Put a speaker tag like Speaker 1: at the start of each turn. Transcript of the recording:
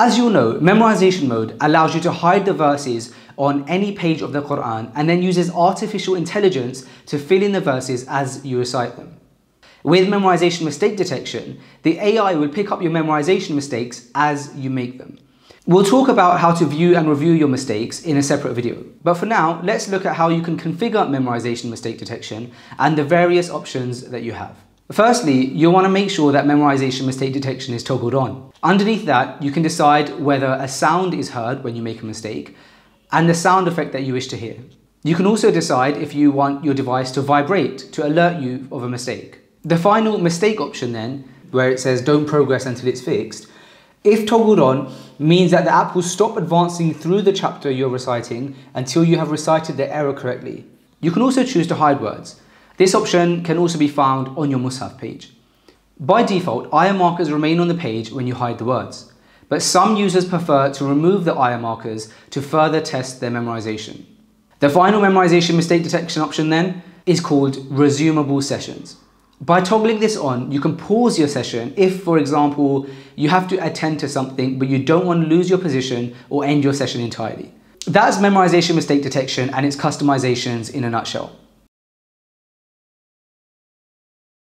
Speaker 1: As you'll know, memorization mode allows you to hide the verses on any page of the Quran and then uses artificial intelligence to fill in the verses as you recite them. With memorization mistake detection, the AI will pick up your memorization mistakes as you make them. We'll talk about how to view and review your mistakes in a separate video. But for now, let's look at how you can configure memorization mistake detection and the various options that you have. Firstly, you'll want to make sure that memorization mistake detection is toggled on. Underneath that, you can decide whether a sound is heard when you make a mistake and the sound effect that you wish to hear. You can also decide if you want your device to vibrate to alert you of a mistake. The final mistake option then, where it says don't progress until it's fixed, if toggled on, means that the app will stop advancing through the chapter you're reciting until you have recited the error correctly. You can also choose to hide words. This option can also be found on your Mus'haf page. By default, ayah markers remain on the page when you hide the words, but some users prefer to remove the ayah markers to further test their memorization. The final memorization mistake detection option then is called resumable sessions. By toggling this on, you can pause your session if, for example, you have to attend to something but you don't want to lose your position or end your session entirely. That's memorization mistake detection and its customizations in a nutshell.